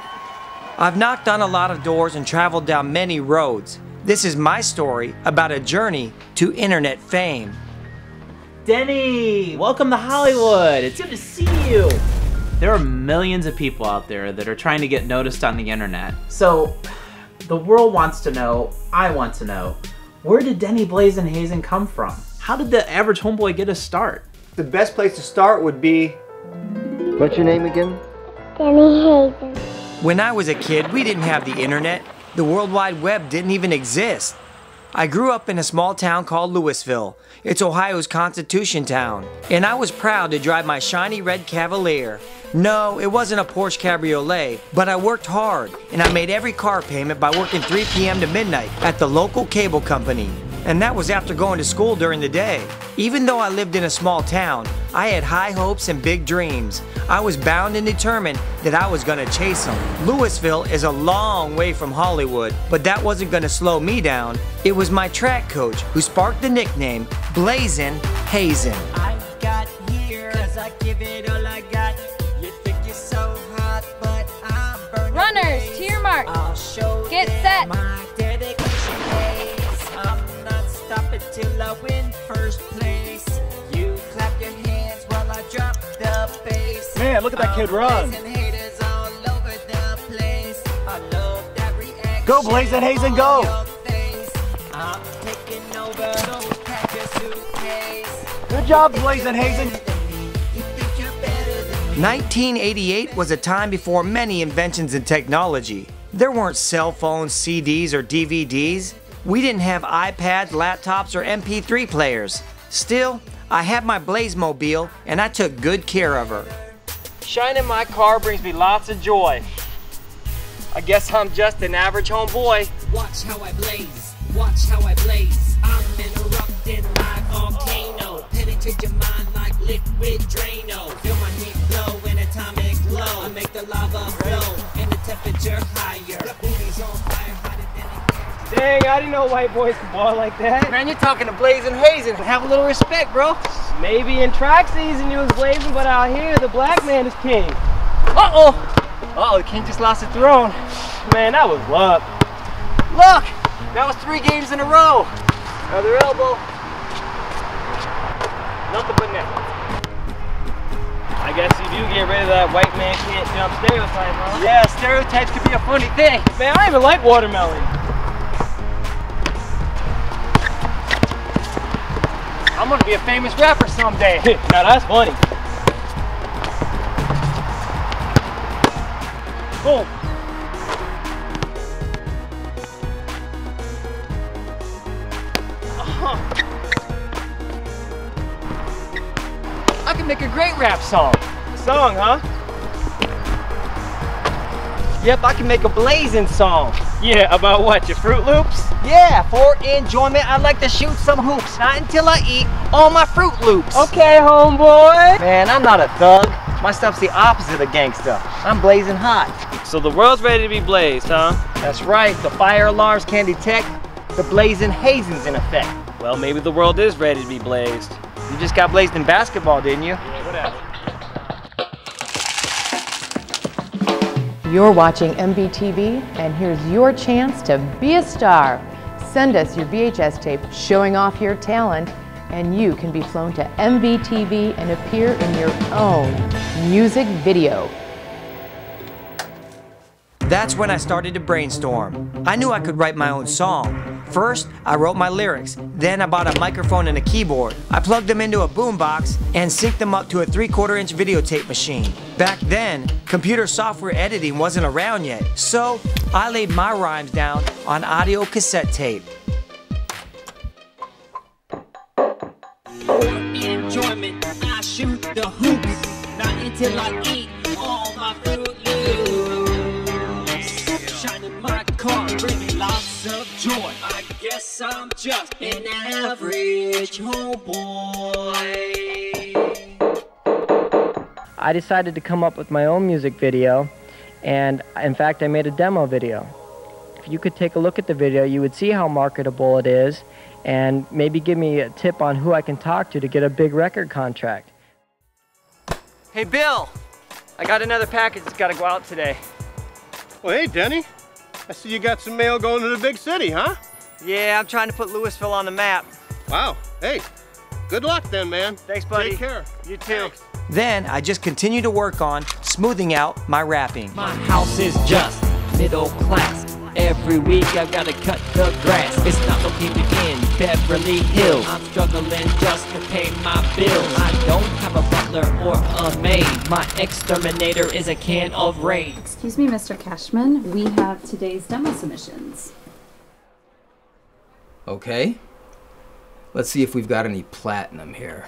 back on in 25. I've knocked on a lot of doors and traveled down many roads. This is my story about a journey to internet fame. Denny, welcome to Hollywood. It's good to see you. There are millions of people out there that are trying to get noticed on the internet. So, the world wants to know, I want to know, where did Denny Blaze and Hazen come from? How did the average homeboy get a start? The best place to start would be. What's your name again? Denny Hazen. When I was a kid, we didn't have the internet. The World Wide Web didn't even exist. I grew up in a small town called Louisville. It's Ohio's Constitution town. And I was proud to drive my shiny red Cavalier. No, it wasn't a Porsche Cabriolet, but I worked hard and I made every car payment by working 3 p.m. to midnight at the local cable company. And that was after going to school during the day. Even though I lived in a small town, I had high hopes and big dreams. I was bound and determined that I was gonna chase them. Louisville is a long way from Hollywood, but that wasn't gonna slow me down. It was my track coach who sparked the nickname Blazin' Hazen. I got here as I give it all I got. You think you're so hot, but I'm burning. Runners, to your mark. I'll show Get them set. Till I win first place. You clap your hands while I drop the bass. Man, look at that kid run. Blazing haters all over the place. I love that reaction. Go, Blazin' Hazen, go. I'm taking over. Don't pack your suitcase. Good job, Blazin' Hazen. You think you're better than 1988 was a time before many inventions in technology. There weren't cell phones, CDs, or DVDs. We didn't have iPads, laptops, or MP3 players. Still, I had my Blazemobile and I took good care of her. Shining my car brings me lots of joy. I guess I'm just an average homeboy. Watch how I blaze, watch how I blaze. I'm interrupting like volcano. Penetrate your mind like liquid Drano. Dang, I didn't know white boys could ball like that. Man, you're talking to Blazing Hazen. Have a little respect, bro. Maybe in track season you was blazing, but out here the black man is king. Uh-oh. Uh-oh, the king just lost the throne. Man, that was luck. Look! That was three games in a row. Another elbow. Nothing but net. I guess if you do get rid of that white man can't jump stereotype, huh? Yeah, stereotypes could be a funny thing. Man, I even like watermelon. I'm gonna be a famous rapper someday. now that's funny. Boom. Uh-huh. I can make a great rap song. Song, huh? Yep, I can make a blazing song. Yeah, about what? Your Fruit Loops? Yeah, for enjoyment, I like to shoot some hoops. Not until I eat all my Fruit Loops. Okay, homeboy. Man, I'm not a thug. My stuff's the opposite of gangsta. I'm blazing hot. So the world's ready to be blazed, huh? That's right, the fire alarms can detect the blazing hazings in effect. Well, maybe the world is ready to be blazed. You just got blazed in basketball, didn't you? Yeah, whatever. You're watching MBTV, and here's your chance to be a star. Send us your VHS tape showing off your talent, and you can be flown to MBTV and appear in your own music video. That's when I started to brainstorm. I knew I could write my own song. First, I wrote my lyrics. Then I bought a microphone and a keyboard. I plugged them into a boombox and synced them up to a 3 quarter inch videotape machine. Back then, computer software editing wasn't around yet, so I laid my rhymes down on audio cassette tape. For enjoyment, I shoot the hoops. Not until I eat car, bringing lots of joy. I guess I'm just an average homeboy. I decided to come up with my own music video, and in fact, I made a demo video. If you could take a look at the video, you would see how marketable it is, and maybe give me a tip on who I can talk to to get a big record contract. Hey, Bill! I got another package that's gotta go out today. Well, hey, Denny. I see you got some mail going to the big city, huh? Yeah, I'm trying to put Louisville on the map. Wow. Hey, good luck then, man. Thanks, buddy. Take care. You too. Then I just continue to work on smoothing out my rapping. My house is just middle class. Every week I gotta cut the grass. It's not located in Beverly Hills. I'm struggling just to pay my bills. I don't have a butler or a maid. My exterminator is a can of Raid. Excuse me, Mr. Cashman. We have today's demo submissions. Okay. Let's see if we've got any platinum here.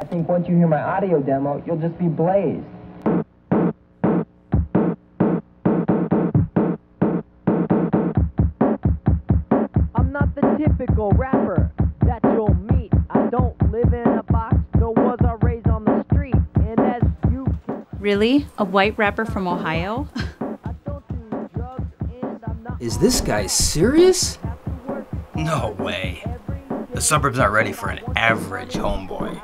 I think once you hear my audio demo, you'll just be blazed. The typical rapper that you'll meet. I don't live in a box, nor was I raised on the street. And as you Really? A white rapper from Ohio? Is this guy serious? No way. The suburbs aren't ready for an average homeboy.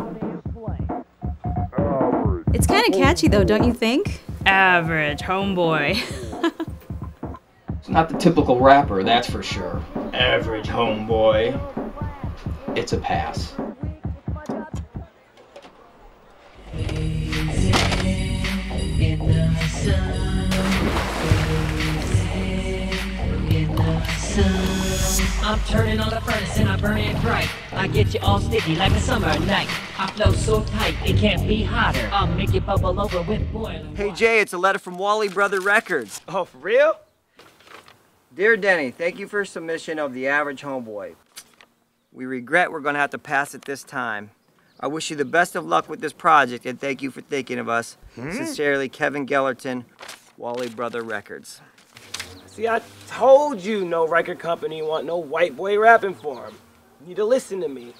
It's kind of catchy though, don't you think? Average homeboy. It's not the typical rapper, that's for sure. Average homeboy. It's a pass. I'm turning on the furnace and I burn it bright. I get you all sticky like a summer night. I flow so tight, it can't be hotter. I'll make you bubble over with boiling Hey Jay, it's a letter from Wally Brother Records. Oh, for real? Dear Denny, thank you for submission of The Average Homeboy. We regret we're gonna have to pass it this time. I wish you the best of luck with this project and thank you for thinking of us. Hmm? Sincerely, Kevin Gellerton, Wally Brother Records. See, I told you no record company want no white boy rapping for him. You need to listen to me.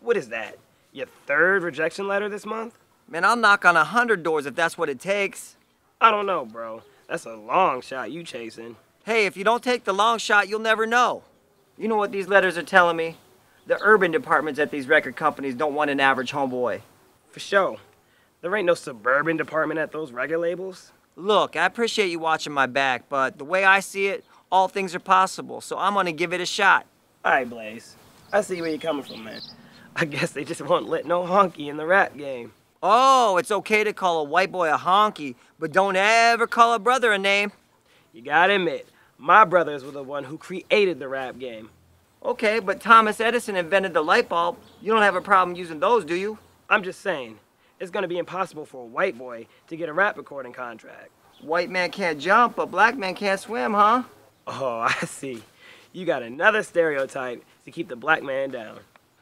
What is that? Your third rejection letter this month? Man, I'll knock on a hundred doors if that's what it takes. I don't know, bro. That's a long shot you chasing. Hey, if you don't take the long shot, you'll never know. You know what these letters are telling me? The urban departments at these record companies don't want an average homeboy. For sure. There ain't no suburban department at those record labels. Look, I appreciate you watching my back, but the way I see it, all things are possible, so I'm gonna give it a shot. All right, Blaze. I see where you're coming from, man. I guess they just won't let no honky in the rap game. Oh, it's okay to call a white boy a honky, but don't ever call a brother a name. You gotta admit, my brothers were the one who created the rap game. Okay, but Thomas Edison invented the light bulb. You don't have a problem using those, do you? I'm just saying, it's gonna be impossible for a white boy to get a rap recording contract. White man can't jump, but black man can't swim, huh? Oh, I see. You got another stereotype to keep the black man down.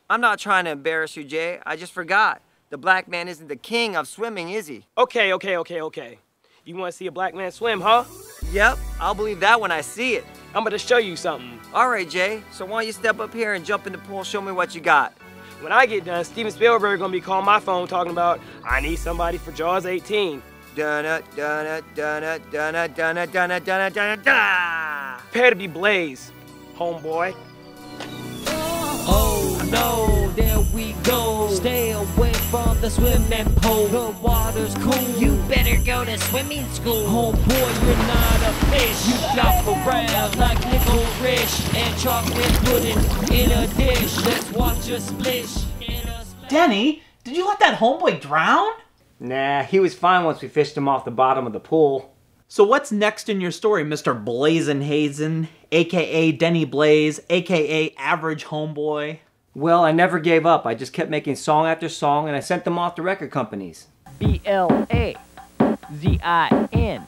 I'm not trying to embarrass you, Jay. I just forgot. The black man isn't the king of swimming, is he? Okay, okay, okay, okay. You wanna see a black man swim, huh? Yep, I'll believe that when I see it. I'm gonna show you something. All right, Jay. So why don't you step up here and jump in the pool and show me what you got? When I get done, Steven Spielberg gonna be calling my phone talking about I need somebody for Jaws 18. Dunna, dunna, dunna, dunna, dunna, dunna, dunna, dunna, dunna. Prepare to be Blaze, homeboy. Oh no, the swimming pool. The water's cool. You better go to swimming school. Homeboy, you're not a fish. You flop around like licorice and chocolate pudding in a dish. Let's watch a splish. Denny, did you let that homeboy drown? Nah, he was fine once we fished him off the bottom of the pool. So what's next in your story, Mr. Blazin' Hazen, aka Denny Blaze, aka Average Homeboy? Well, I never gave up. I just kept making song after song and I sent them off to record companies. B L A Z I N.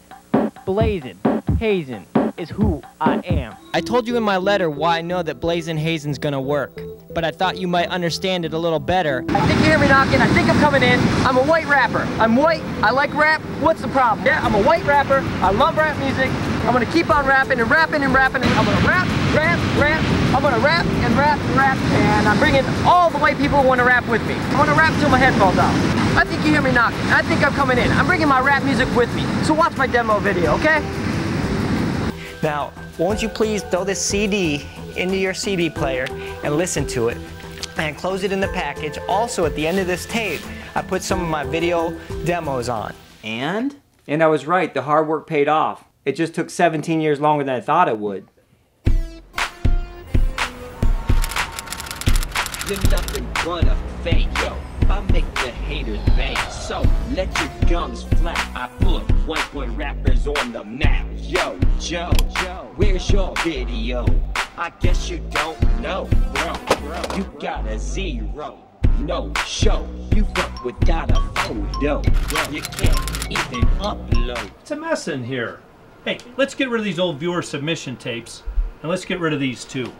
Blazin' Hazen is who I am. I told you in my letter why I know that Blazin' Hazen's gonna work, but I thought you might understand it a little better. I think you hear me knocking. I think I'm coming in. I'm a white rapper. I'm white. I like rap. What's the problem? Yeah, I'm a white rapper. I love rap music. I'm gonna keep on rapping and rapping and rapping. And I'm gonna rap, rap, rap. I'm gonna rap and rap and rap. And I'm bringing all the white people who wanna rap with me. I'm gonna rap till my head falls off. I think you hear me knocking. I think I'm coming in. I'm bringing my rap music with me. So watch my demo video, okay? Now, won't you please throw this CD into your CD player and listen to it and close it in the package. Also, at the end of this tape, I put some of my video demos on. And? And I was right, the hard work paid off. It just took 17 years longer than I thought it would. You're nothing but a fake, yo. I make the haters bang. So let your gums flap. I put white boy rappers on the map. Yo, Joe, Joe, where's your video? I guess you don't know, bro. bro. You got a zero. No show. You fuck without a photo. You can't even upload. It's a mess in here. Hey, let's get rid of these old viewer submission tapes, and let's get rid of these too.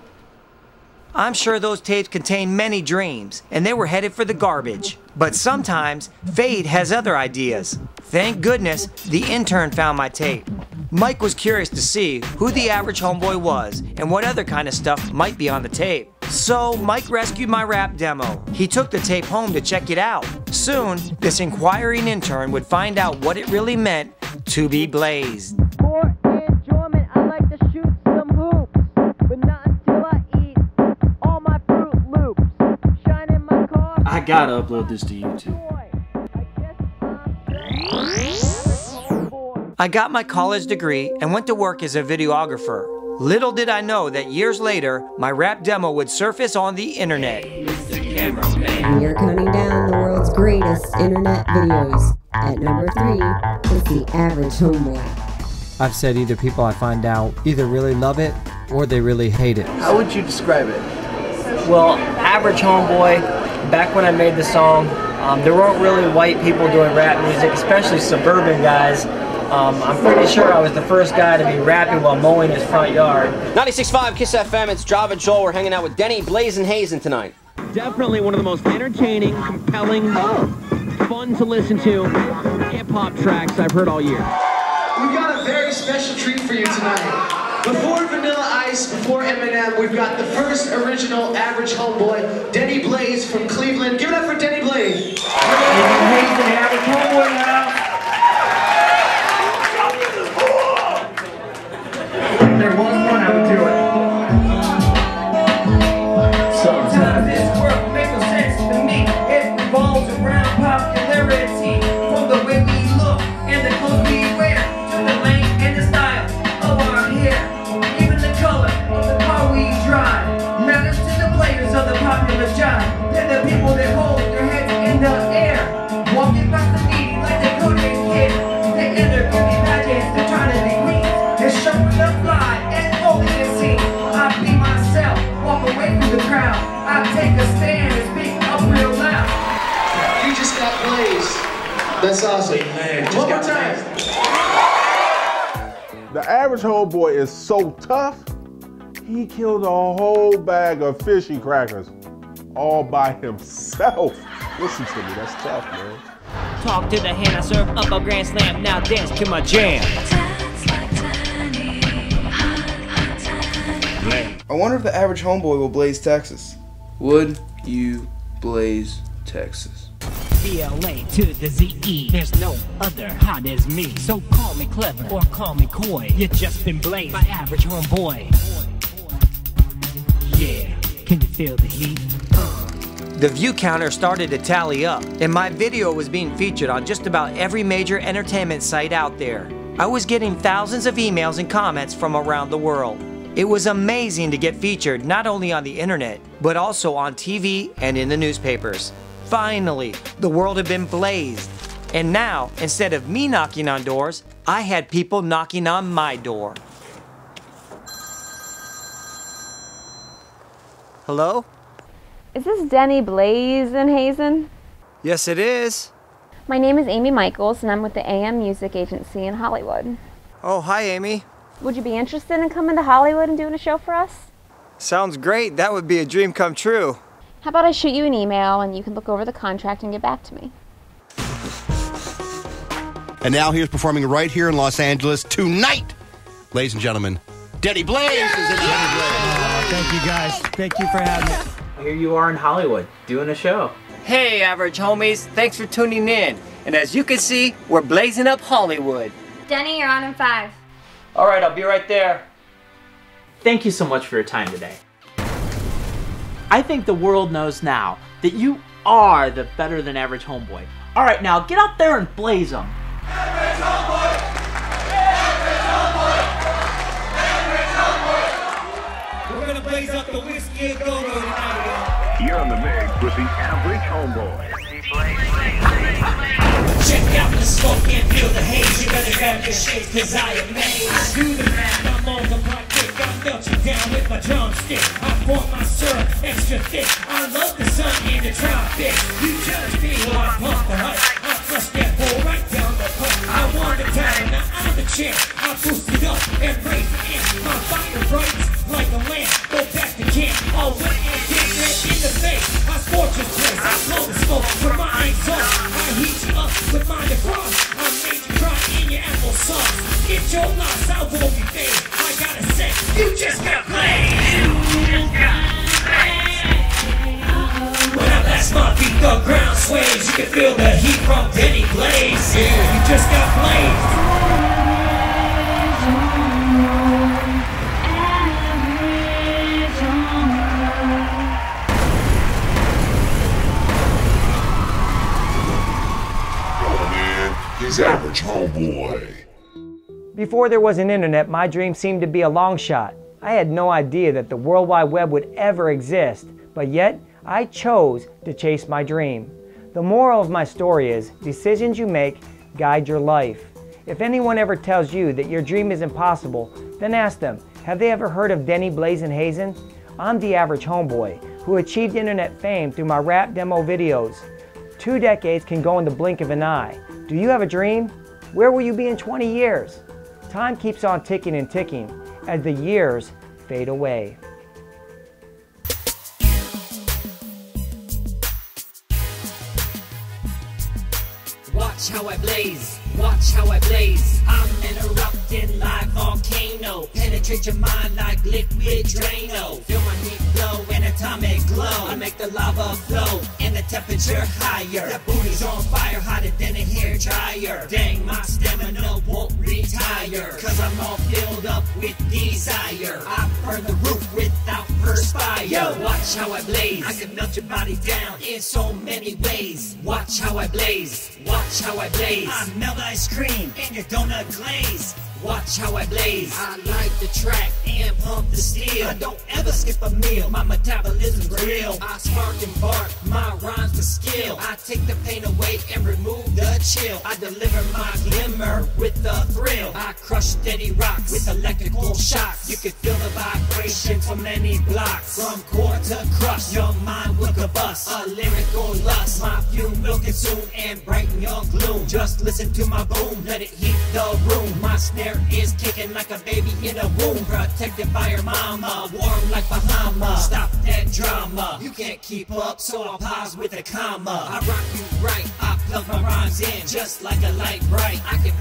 I'm sure those tapes contain many dreams, and they were headed for the garbage. But sometimes, Fade has other ideas. Thank goodness, the intern found my tape. Mike was curious to see who the average homeboy was and what other kind of stuff might be on the tape. So Mike rescued my rap demo. He took the tape home to check it out. Soon, this inquiring intern would find out what it really meant to be blazed. I gotta upload this to YouTube. I got my college degree and went to work as a videographer. Little did I know that years later, my rap demo would surface on the internet. We are counting down the world's greatest internet videos. At number three is the average homeboy. I've said either people I find out either really love it or they really hate it. How would you describe it? Well, average homeboy, back when I made the song, um, there weren't really white people doing rap music, especially suburban guys. Um, I'm pretty sure I was the first guy to be rapping while mowing his front yard. 96.5 Kiss FM, it's Job and Joel. We're hanging out with Denny, Blaze, and Hazen tonight. Definitely one of the most entertaining, compelling, fun to listen to hip hop tracks I've heard all year. We've got a very special treat for you tonight. Before Vanilla Ice, before Eminem, we've got the first original average homeboy, Denny Blaze from Cleveland. Give it up for Denny Blaze. average homeboy now. The average homeboy is so tough, he killed a whole bag of fishy crackers all by himself. Listen to me, that's tough, man. Talk to the hand, I serve up a grand slam, now dance to my jam. I wonder if the average homeboy will blaze Texas. Would you blaze Texas? BLA to the ZE. There's no other hot as me. So call me clever or call me coy. You just been blazed by average homeboy. Yeah, can you feel the heat? The view counter started to tally up, and my video was being featured on just about every major entertainment site out there. I was getting thousands of emails and comments from around the world. It was amazing to get featured not only on the internet, but also on TV and in the newspapers. Finally, the world had been blazed. And now, instead of me knocking on doors, I had people knocking on my door. Hello? Is this Denny Blaze and Hazen? Yes, it is. My name is Amy Michaels and I'm with the AM Music Agency in Hollywood. Oh, hi, Amy. Would you be interested in coming to Hollywood and doing a show for us? Sounds great. That would be a dream come true. How about I shoot you an email and you can look over the contract and get back to me? And now here's performing right here in Los Angeles tonight, ladies and gentlemen, Denny Blaze is in Denny Blaze. Oh, thank you, guys. Thank you for having me. Here you are in Hollywood, doing a show. Hey, average homies. Thanks for tuning in. And as you can see, we're blazing up Hollywood. Denny, you're on in five. All right, I'll be right there. Thank you so much for your time today. I think the world knows now that you are the better than average homeboy. All right, now get out there and blaze them. Average homeboy! Average homeboy! Average homeboy! We're gonna blaze up the Whisky a Go Go tonight. You're on the mix with the average homeboy. Check out the smoke and feel the haze. You better grab your shades, cause I am made. Extra thick. I love the sun in the tropics. You judge me while I pump the hype. I flush that bull right down the pump. I want the time, now I'm the champ. I boost it up and feel the heat from Denny Blaze. Yeah, you just got blazed. His average homeboy. Before there was an internet, my dream seemed to be a long shot. I had no idea that the World Wide Web would ever exist, but yet I chose to chase my dream. The moral of my story is decisions you make guide your life. If anyone ever tells you that your dream is impossible, then ask them, have they ever heard of Denny Blazin' Hazen? I'm the average homeboy who achieved internet fame through my rap demo videos. Two decades can go in the blink of an eye. Do you have a dream? Where will you be in 20 years? Time keeps on ticking and ticking as the years fade away. Watch how I blaze, watch how I blaze. I'm an erupting live volcano. Penetrate your mind like liquid Drano. Feel my heat blow, an atomic glow. I make the lava flow and the temperature higher. That booty's on fire, hotter than a hair dryer. Dang, my stamina won't retire. Cause I'm all filled up with desire. I burn the roof without perspire. Watch how I blaze. I can melt your body down in so many ways. Watch how I blaze. Watch how I blaze. I melt ice cream in your donut glaze. Watch how I blaze. I light the track and pump the steel. I don't ever skip a meal. My metabolism's real. I spark and bark. My rhymes the skill. I take the pain away and remove the chill. I deliver my glimmer with the thrill. I crush steady rocks with electrical shocks. You can feel the vibration from many blocks. From core to crush, your mind will combust. A lyrical lust. My fume will consume and brighten your gloom. Just listen to my boom. Let it heat the room. My snare is kicking like a baby in a womb. Protected by your mama. Warm like Bahama. Stop that drama. You can't keep up, so I'll pause with a comma. I rock you right. I plug my rhymes in just like a Lite-Brite. I can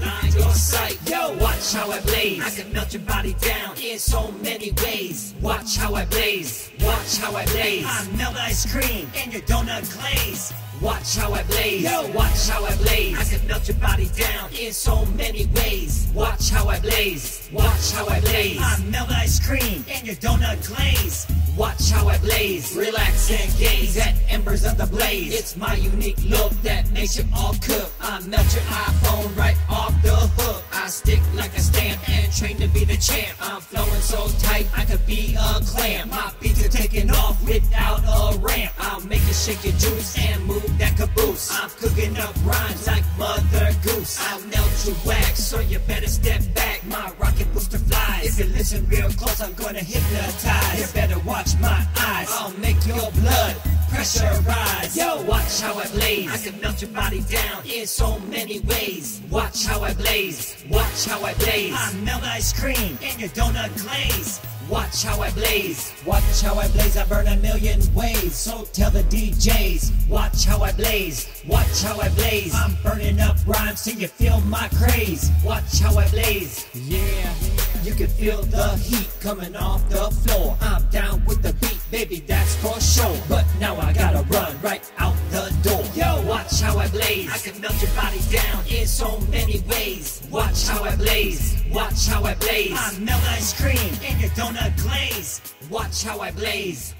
watch how I blaze. I can melt your body down in so many ways. Watch how I blaze. Watch how I blaze. I melt ice cream in your donut glaze. Watch how I blaze. Yo, watch how I blaze. I can melt your body down in so many ways. Watch how I blaze. Watch how I blaze. I melt ice cream in your donut glaze. Watch how I blaze. Relax and gaze at embers of the blaze. It's my unique look that makes you all cook. I melt your iPhone right off the hook. I stick like a stamp and train to be the champ. I'm flowing so tight I could be a clam. My beats are taking off without a ramp. I'll make you shake your juice and move that caboose. I'm cooking up rhymes like Mother Goose. I'll melt your wax, so you better step If you listen real close, I'm gonna hypnotize. You better watch my eyes. I'll make your blood pressure rise. Yo, watch how I blaze. I can melt your body down in so many ways. Watch how I blaze. Watch how I blaze. I melt ice cream in your donut glaze. Watch how I blaze. Watch how I blaze. I burn a million ways. So tell the DJs. Watch how I blaze. Watch how I blaze. I'm burning up rhymes till you feel my craze. Watch how I blaze. Yeah. You can feel the heat coming off the floor. I'm down with the beat, baby, that's for sure. But now I gotta run right out the door. Yo, watch how I blaze. I can melt your body down in so many ways. Watch how I blaze. Watch how I blaze. I melt ice cream in your donut glaze. Watch how I blaze.